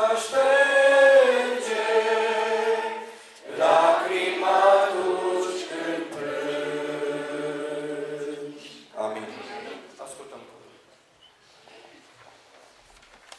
First.